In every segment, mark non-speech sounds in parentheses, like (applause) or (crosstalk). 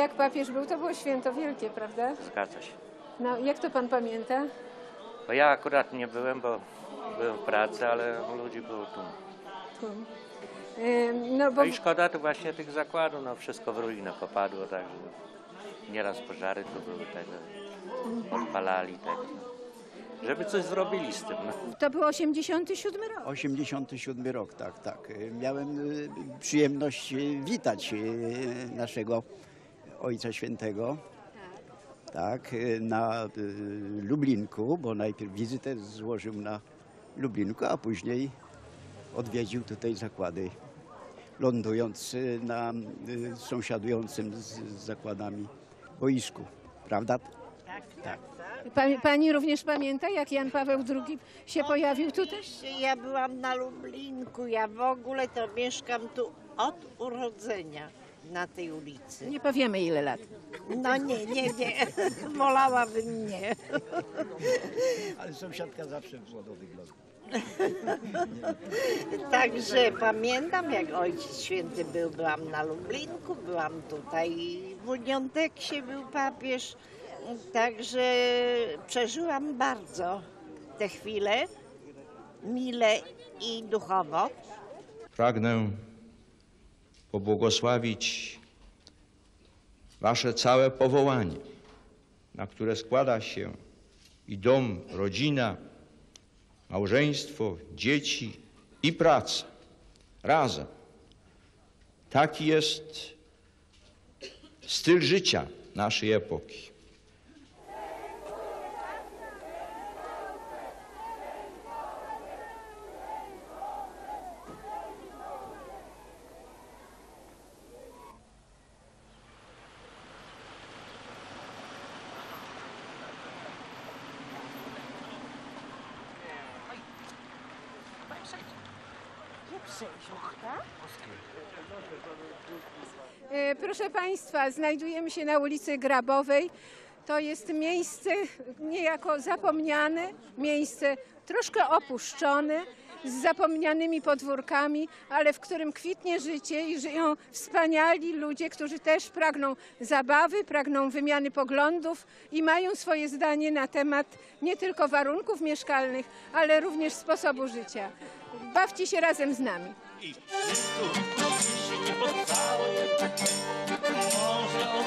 Jak papież był, to było święto wielkie, prawda? Zgadza się. No, jak to pan pamięta? Bo ja akurat nie byłem, bo byłem w pracy, ale ludzi było tu. Ym, No bo No i szkoda to właśnie tych zakładów, no wszystko w ruinę popadło, także nieraz pożary tu były tego, odpalali tego. Żeby coś zrobili z tym. No. to był 87 rok. 87 rok, tak, tak. Miałem y, przyjemność y, witać y, naszego Ojca Świętego. Tak, y, na y, Lublinku, bo najpierw wizytę złożył na Lublinku, a później odwiedził tutaj zakłady, lądując y, na sąsiadującym z, zakładami boisku, prawda? Tak. Pani, pani również pamięta, jak Jan Paweł II się pojawił tutaj? Ja byłam na Lublinku, ja w ogóle to mieszkam tu od urodzenia na tej ulicy. Nie powiemy ile lat. No nie, nie, nie, (laughs) wolałabym nie. Ale sąsiadka zawsze młodo wygląda. (laughs) Także pamiętam, jak Ojciec Święty był, byłam na Lublinku, byłam tutaj w Unionteksie był papież. Także przeżyłam bardzo te chwile, mile i duchowo. Pragnę pobłogosławić Wasze całe powołanie, na które składa się i dom, rodzina, małżeństwo, dzieci i praca razem. Taki jest styl życia naszej epoki. E, Proszę Państwa, znajdujemy się na ulicy Grabowej. To jest miejsce niejako zapomniane, miejsce troszkę opuszczone, z zapomnianymi podwórkami, ale w którym kwitnie życie i żyją wspaniali ludzie, którzy też pragną zabawy, pragną wymiany poglądów i mają swoje zdanie na temat nie tylko warunków mieszkalnych, ale również sposobu życia. Bawcie się razem z nami. I wszystko nie poddało Może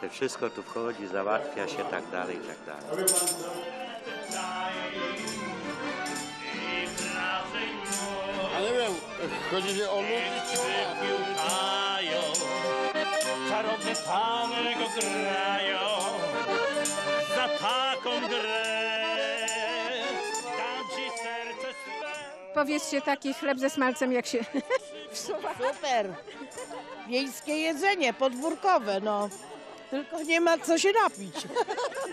To Wszystko tu wchodzi, załatwia się tak dalej, i tak dalej. A nie wiem, chodzi się o lud? piłkają, czarowne tango grają, za taką grę dam ci serce swe. Powiedzcie taki chleb ze smalcem, jak się (laughs) wsuwa. Super. Wiejskie jedzenie, podwórkowe, no. Tylko nie ma co się napić.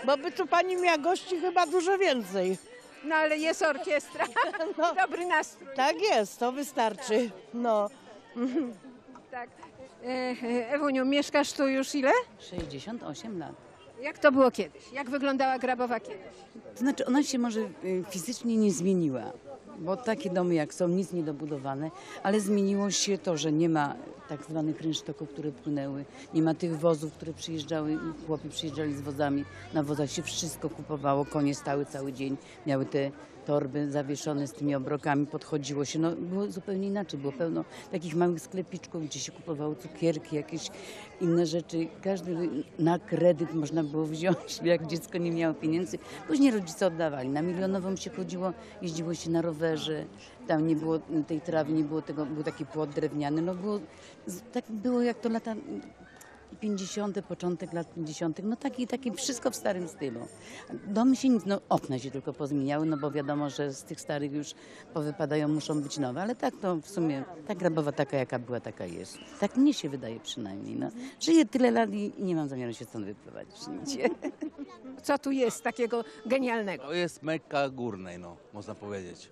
Bo by tu pani miała gości chyba dużo więcej. No ale jest orkiestra, (laughs) No. dobry nastrój. Tak jest, to wystarczy. No. Tak. E, e, Ewuniu, mieszkasz tu już ile? 68 lat. Jak to było kiedyś? Jak wyglądała Grabowa kiedyś? To znaczy ona się może y, fizycznie nie zmieniła, bo takie domy jak są, nic nie dobudowane, ale zmieniło się to, że nie ma tak zwanych rynsztoków, które płynęły, nie ma tych wozów, które przyjeżdżały, chłopi przyjeżdżali z wozami, na wozach się wszystko kupowało, konie stały cały dzień, miały te torby zawieszone z tymi obrokami, podchodziło się, no było zupełnie inaczej, było pełno takich małych sklepiczków, gdzie się kupowało cukierki, jakieś inne rzeczy, każdy na kredyt można było wziąć, jak dziecko nie miało pieniędzy. Później rodzice oddawali, na milionową się chodziło, jeździło się na rowerze, tam nie było tej trawy, nie było tego, był taki płot drewniany, no było, tak było jak to lata 50., początek lat 50., no taki, taki wszystko w starym stylu. Domy się nic, no okna się tylko pozmieniały, no bo wiadomo, że z tych starych już powypadają, muszą być nowe, ale tak to w sumie, ta grabowa taka jaka była, taka jest. Tak mnie się wydaje przynajmniej, no. Żyję tyle lat i, i nie mam zamiaru się stąd wyprowadzić nigdzie. Co tu jest takiego genialnego? To jest Mekka Górnej, no, można powiedzieć.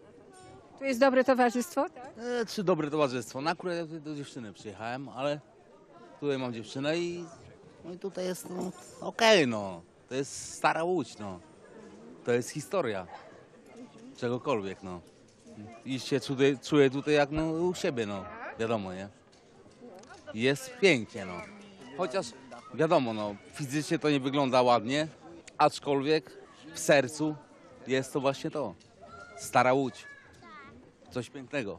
Tu jest dobre towarzystwo? Tak? E, czy dobre towarzystwo? Na akurat ja tutaj do dziewczyny przyjechałem, ale tutaj mam dziewczynę i, no i tutaj jest, no, okej, no. To jest stara Łódź, no. To jest historia. Czegokolwiek, no. I się tutaj, czuję tutaj jak no, u siebie, no. Wiadomo, nie? Jest pięknie, no. Chociaż wiadomo, no, fizycznie to nie wygląda ładnie, aczkolwiek w sercu jest to właśnie to. Stara Łódź. Coś pięknego.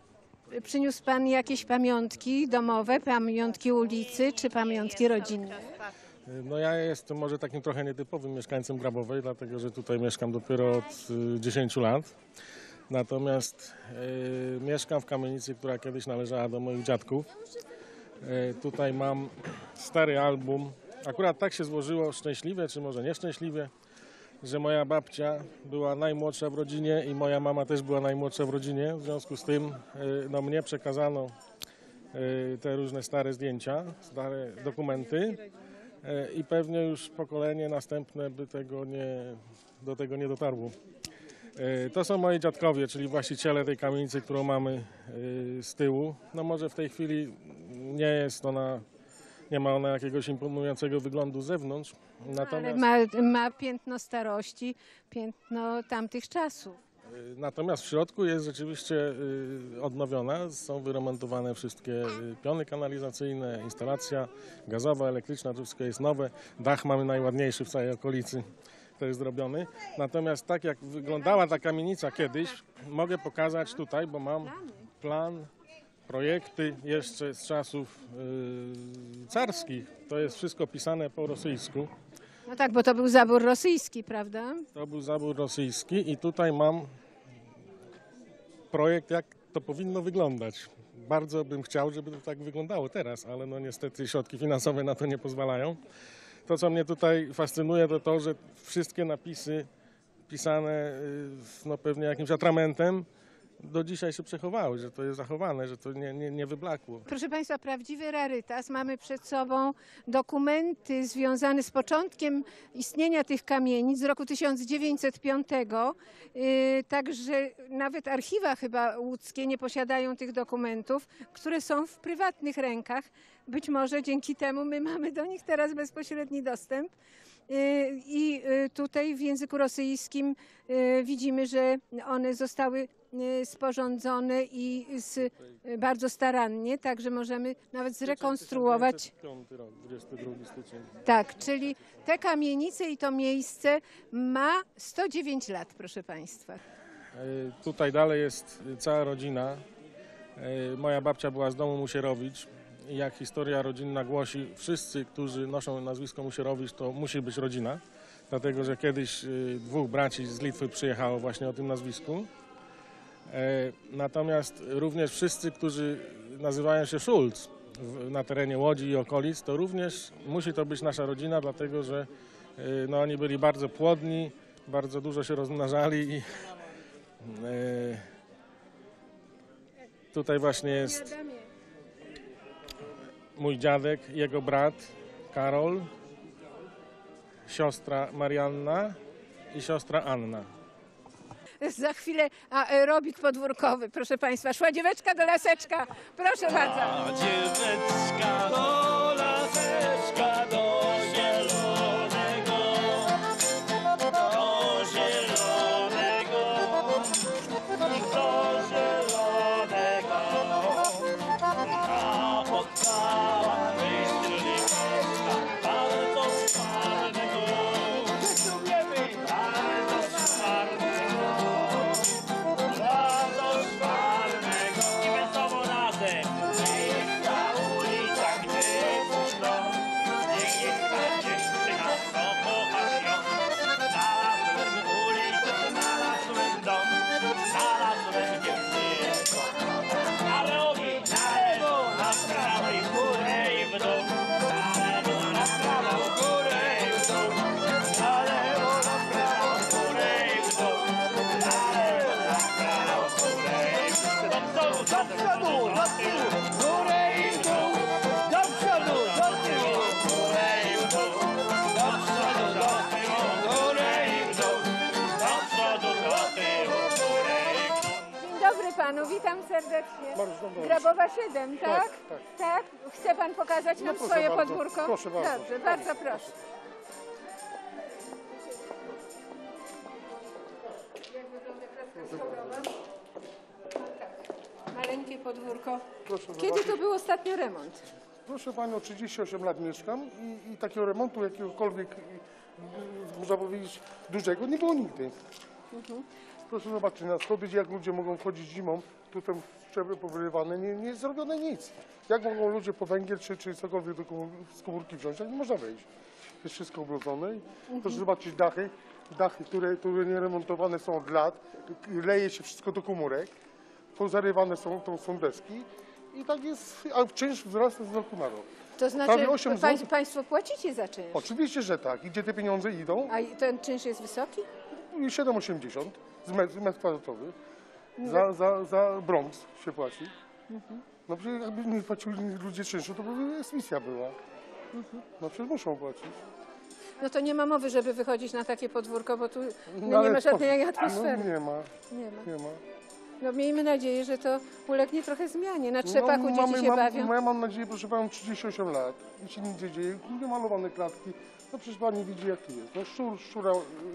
Przyniósł pan jakieś pamiątki domowe, pamiątki ulicy czy pamiątki rodzinne? No ja jestem może takim trochę nietypowym mieszkańcem Grabowej, dlatego że tutaj mieszkam dopiero od y, 10 lat. Natomiast y, mieszkam w kamienicy, która kiedyś należała do moich dziadków. Y, tutaj mam stary album. Akurat tak się złożyło szczęśliwie, czy może nieszczęśliwie, że moja babcia była najmłodsza w rodzinie i moja mama też była najmłodsza w rodzinie. W związku z tym y, no, mnie przekazano y, te różne stare zdjęcia, stare dokumenty. E, i pewnie już pokolenie następne by tego nie, do tego nie dotarło. E, To są moi dziadkowie, czyli właściciele tej kamienicy, którą mamy e, z tyłu. No może w tej chwili nie jest ona, nie ma ona jakiegoś imponującego wyglądu z zewnątrz, natomiast, ma, ma piętno starości, piętno tamtych czasów. e, natomiast w środku jest rzeczywiście e, odnowiona, są wyremontowane wszystkie e, piony kanalizacyjne, instalacja gazowa, elektryczna, to wszystko jest nowe. Dach mamy najładniejszy w całej okolicy, też zrobiony. Natomiast tak jak wyglądała ta kamienica kiedyś, mogę pokazać tutaj, bo mam plan, projekty jeszcze z czasów y, carskich. To jest wszystko pisane po rosyjsku. No tak, bo to był zabór rosyjski, prawda? To był zabór rosyjski i tutaj mam projekt, jak to powinno wyglądać. Bardzo bym chciał, żeby to tak wyglądało teraz, ale no niestety środki finansowe na to nie pozwalają. To, co mnie tutaj fascynuje, to to, że wszystkie napisy pisane y, no pewnie jakimś atramentem do dzisiaj się przechowały, że to jest zachowane, że to nie, nie, nie wyblakło. Proszę Państwa, prawdziwy rarytas. Mamy przed sobą dokumenty związane z początkiem istnienia tych kamienic z roku 1905. Yy, Także nawet archiwa chyba łódzkie nie posiadają tych dokumentów, które są w prywatnych rękach. Być może dzięki temu my mamy do nich teraz bezpośredni dostęp. Yy, I yy, tutaj w języku rosyjskim yy, widzimy, że one zostały sporządzone i z, bardzo starannie, także możemy nawet zrekonstruować. 1905 rok, 22 stycznia. Tak, czyli te kamienice i to miejsce ma 109 lat, proszę Państwa. E, Tutaj dalej jest cała rodzina. E, Moja babcia była z domu Musierowicz. Jak historia rodzinna głosi, wszyscy, którzy noszą nazwisko Musierowicz, to musi być rodzina. Dlatego, że kiedyś e, dwóch braci z Litwy przyjechało właśnie o tym nazwisku. E, Natomiast również wszyscy, którzy nazywają się Schulz na terenie Łodzi i okolic, to również musi to być nasza rodzina, dlatego że e, no, oni byli bardzo płodni, bardzo dużo się rozmnażali i e, tutaj właśnie jest mój dziadek, jego brat Karol siostra Marianna i siostra Anna. Za chwilę aerobik podwórkowy, proszę Państwa. Szła dzieweczka do laseczka. Proszę bardzo. A dzieweczka do laseczka, do zielonego, serdecznie. Grabowa 7, tak? Tak, tak. Tak? Chce Pan pokazać nam proszę swoje bardzo. podwórko? Proszę bardzo. Dobrze, bardzo proszę. Jak wygląda klatka schodowa? Tak. Maleńkie podwórko. Proszę Kiedy zobaczyć. to był ostatnio remont? Proszę Panią, 38 lat mieszkam i, i takiego remontu jakiegokolwiek, y, można powiedzieć, dużego nie było nigdy. Proszę zobaczyć na schody, jak ludzie mogą wchodzić zimą, tutaj szczeble powyrywane, nie, nie jest zrobione nic. Jak mogą ludzie po węgiel czy, czy cokolwiek do z komórki wziąć, jak nie można wejść. Jest wszystko ublodzone. I Proszę zobaczyć dachy, dachy, które, które nie remontowane są od lat, leje się wszystko do komórek, pozarywane są, to są deski i tak jest, a czynsz wzrasta z roku na rok. To znaczy pań. Państwo płacicie za czynsz, Oczywiście, że tak. I gdzie te pieniądze idą? a ten czynsz jest wysoki? 7,80 z metr, metr kwadratowy. Za, za, za brąz się płaci. No przecież jakby nie płacili ludzie czynszu, to by eksmisja była. No przecież muszą płacić. No to nie ma mowy, żeby wychodzić na takie podwórko, bo tu no, nie ale ma żadnej po- atmosfery. No, nie ma, Nie ma. nie ma. No miejmy nadzieję, że to ulegnie trochę zmianie. Na trzepaku dzieci No, mamy- się mam, bawią. Ja mam nadzieję, proszę Panią, 38 lat i się nic nie dzieje. Nie malowane klatki. No przecież Pani widzi, jak to jest. No szczur, szczura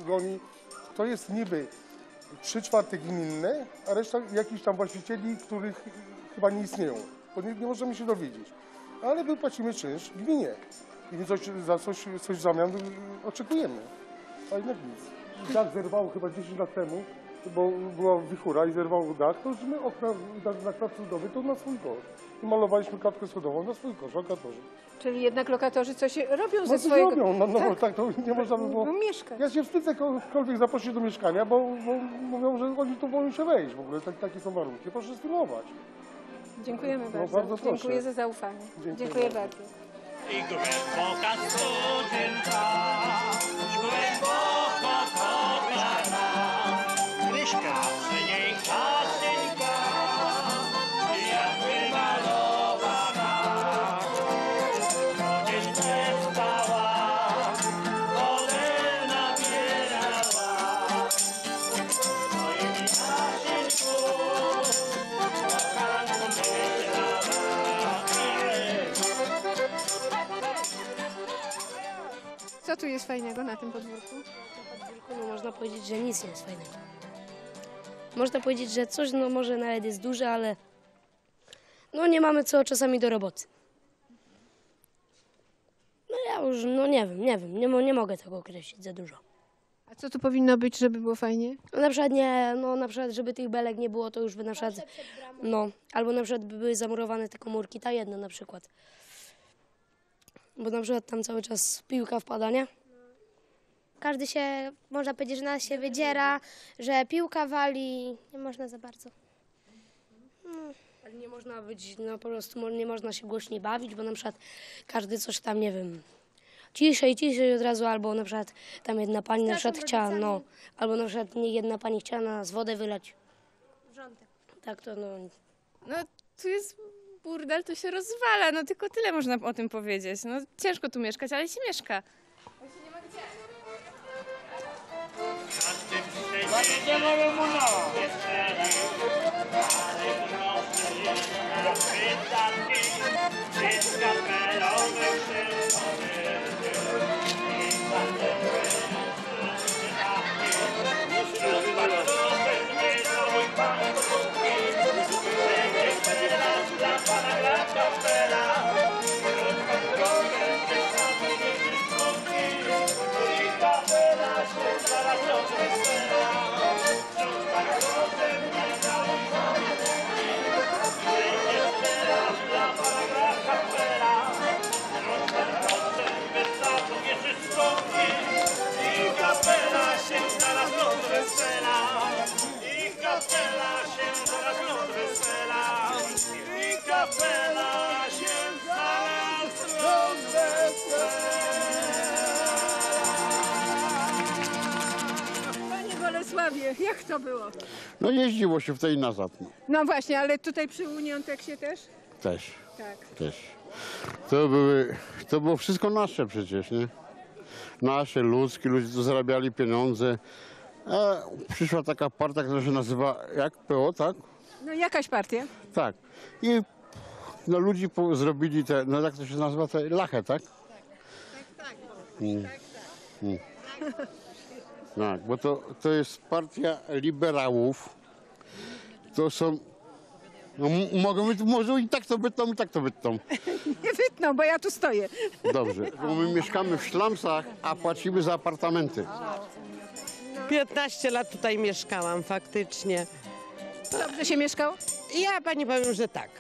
goni. To jest niby 3 czwarte gminne, a reszta jakichś tam właścicieli, których chyba nie istnieją. Bo nie, nie możemy się dowiedzieć. Ale my płacimy czynsz gminie. I coś, za coś, coś w zamian oczekujemy. A jednak nic. Dach zerwało chyba 10 lat temu, bo była wichura i zerwało dach, to my okna dach na klatce to na swój koszt. I malowaliśmy klatkę schodową na swój koszt, lokatorzy. Czyli jednak lokatorzy coś robią No ze coś swojego... robią, no, no tak. tak, to nie można by było... No, mieszkać. Ja się wstydzę kogokolwiek zaprosić do mieszkania, bo, bo mówią, że oni tu boją się wejść w ogóle, tak, takie są warunki. Proszę sfilmować. Dziękujemy bardzo. No, bardzo proszę. Dziękuję za zaufanie. Dziękuję Dziękuję bardzo. bardzo. Co tu jest fajnego na tym podwórku? No, można powiedzieć, że nic nie jest fajnego. Można powiedzieć, że coś no może nawet jest duże, ale no nie mamy co czasami do roboty. No ja już, no nie wiem, nie wiem, nie, mo- nie mogę tego określić za dużo. A co tu powinno być, żeby było fajnie? No na przykład nie, no na przykład żeby tych belek nie było, to już by na przykład, no, albo na przykład by były zamurowane te komórki, ta jedna na przykład. Bo na przykład tam cały czas piłka wpada, nie? Każdy się, można powiedzieć, że nas się wydziera, że piłka wali. Nie można za bardzo. Ale nie można być, no po prostu nie można się głośniej bawić, bo na przykład każdy coś tam, nie wiem, ciszej, ciszej od razu, albo na przykład tam jedna pani na przykład chciała, no, albo na przykład nie jedna pani chciała na nas wodę wylać. Wrzątek. Tak to no, No tu jest burdel to się rozwala, no tylko tyle można o tym powiedzieć. No ciężko tu mieszkać, ale się mieszka. Bolesławie, jak to było? No jeździło się w tej nazad, no. No właśnie, ale tutaj przy Unionteksie też? Też, Tak. też. To były, to było wszystko nasze przecież, nie? Nasze, ludzkie, ludzie tu zarabiali pieniądze. A przyszła taka partia, która się nazywa, jak PO, tak? No jakaś partia? Tak. I no, ludzi po, zrobili te, no jak to się nazywa, te lachę, tak? Mm. Mm. (laughs) Tak, bo to, to jest partia liberałów. To są, no, m- mogą być, może i tak to bytą, i tak to bytą. (laughs) Nie wytną, bo ja tu stoję. Dobrze, bo my mieszkamy w szlamsach, a płacimy za apartamenty. 15 lat tutaj mieszkałam faktycznie. Dobrze się mieszkało? Ja pani powiem, że tak.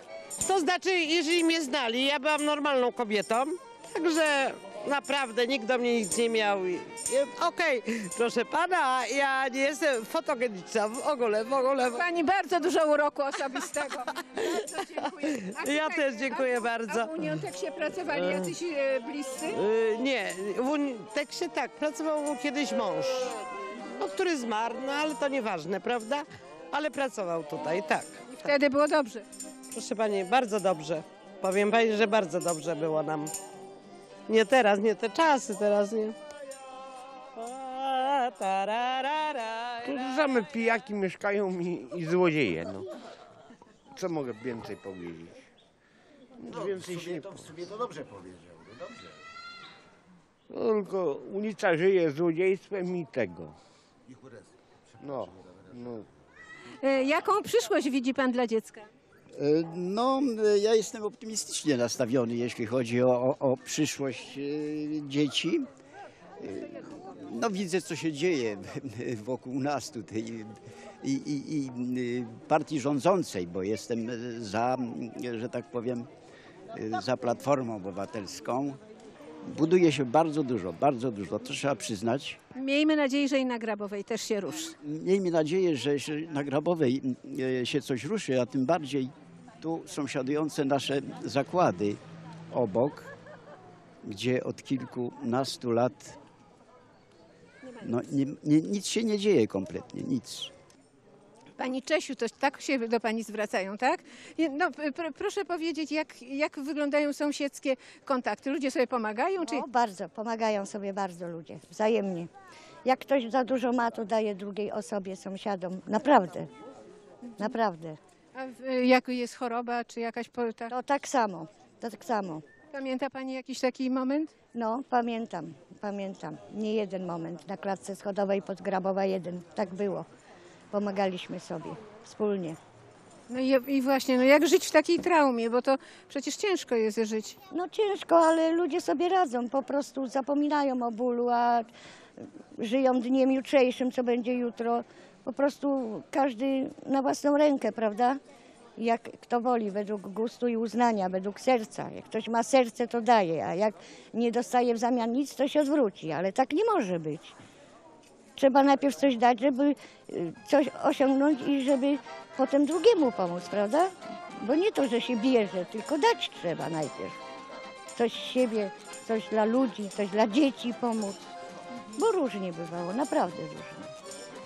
To znaczy, jeżeli mnie znali, ja byłam normalną kobietą, także naprawdę nikt do mnie nic nie miał. Okej, proszę pana, ja nie jestem fotogeniczna w ogóle, w ogóle. Pani bardzo dużo uroku osobistego. (laughs) Bardzo dziękuję. A Ja też dziękuję a w- bardzo. A w Unionteksie pracowali jacyś e, bliscy? Y, nie, w Uniteksie tak, pracował kiedyś mąż, no, który zmarł, no ale to nieważne, prawda? Ale pracował tutaj, tak. Wtedy było dobrze. Proszę pani, bardzo dobrze. Powiem pani, że bardzo dobrze było nam. Nie teraz, nie te czasy, teraz nie. Tu same pijaki mieszkają i, i złodzieje, no. Co mogę więcej powiedzieć? Nic No, w więcej się sumie, nie to, w sumie to dobrze powiedział. No dobrze. Tylko ulica żyje złodziejstwem i tego. No, no. E, Jaką przyszłość widzi pan dla dziecka? No, ja jestem optymistycznie nastawiony, jeśli chodzi o, o, o przyszłość e, dzieci. E, No, widzę, co się dzieje (laughs) wokół nas tutaj i, i, i partii rządzącej, bo jestem za, że tak powiem, e, za Platformą Obywatelską. Buduje się bardzo dużo, bardzo dużo, to trzeba przyznać. Miejmy nadzieję, że i na Grabowej też się ruszy. Miejmy nadzieję, że na Grabowej się coś ruszy, a tym bardziej tu sąsiadujące nasze zakłady obok, gdzie od kilkunastu lat no, nie, nie, nic się nie dzieje kompletnie, nic. Pani Czesiu, to tak się do pani zwracają, tak? No, pr proszę powiedzieć, jak, jak wyglądają sąsiedzkie kontakty? Ludzie sobie pomagają? Czy... O, bardzo, pomagają sobie bardzo ludzie, wzajemnie. Jak ktoś za dużo ma, to daje drugiej osobie, sąsiadom. Naprawdę, naprawdę. A w- jak jest choroba, czy jakaś... po- ta- To tak samo, to tak samo. Pamięta pani jakiś taki moment? No, pamiętam, pamiętam. Nie jeden moment. Na klatce schodowej pod Grabowa jeden. Tak było. Pomagaliśmy sobie wspólnie. No i, i właśnie, no jak żyć w takiej traumie, bo to przecież ciężko jest żyć. No ciężko, ale ludzie sobie radzą. Po prostu zapominają o bólu, a żyją dniem jutrzejszym, co będzie jutro. Po prostu każdy na własną rękę, prawda? Jak kto woli, według gustu i uznania, według serca. Jak ktoś ma serce, to daje, a jak nie dostaje w zamian nic, to się odwróci. Ale tak nie może być. Trzeba najpierw coś dać, żeby y, coś osiągnąć i żeby potem drugiemu pomóc, prawda? Bo nie to, że się bierze, tylko dać trzeba najpierw. Coś siebie, coś dla ludzi, coś dla dzieci pomóc. Bo różnie bywało, naprawdę różnie.